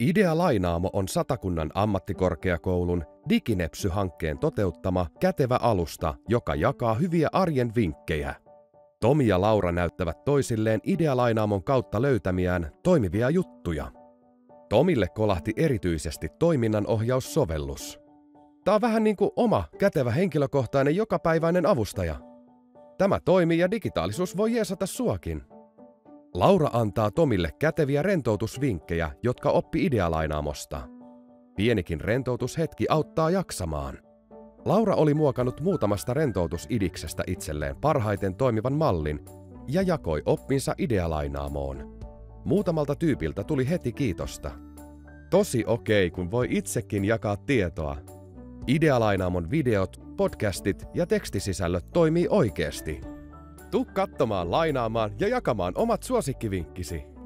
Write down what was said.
Idea Lainaamo on Satakunnan ammattikorkeakoulun Diginepsy-hankkeen toteuttama kätevä alusta, joka jakaa hyviä arjen vinkkejä. Tomi ja Laura näyttävät toisilleen Idea Lainaamon kautta löytämiään toimivia juttuja. Tomille kolahti erityisesti toiminnanohjaussovellus. Tämä on vähän niin kuin oma kätevä henkilökohtainen jokapäiväinen avustaja. Tämä toimii ja digitaalisuus voi jeesata suakin. Laura antaa Tomille käteviä rentoutusvinkkejä, jotka oppi idealainaamosta. Pienikin rentoutushetki auttaa jaksamaan. Laura oli muokannut muutamasta rentoutusidiksestä itselleen parhaiten toimivan mallin ja jakoi oppinsa idealainaamoon. Muutamalta tyypiltä tuli heti kiitosta. Tosi okei, kun voi itsekin jakaa tietoa. Idealainaamon videot, podcastit ja tekstisisällöt toimii oikeasti. Tuu katsomaan, lainaamaan ja jakamaan omat suosikkivinkkisi.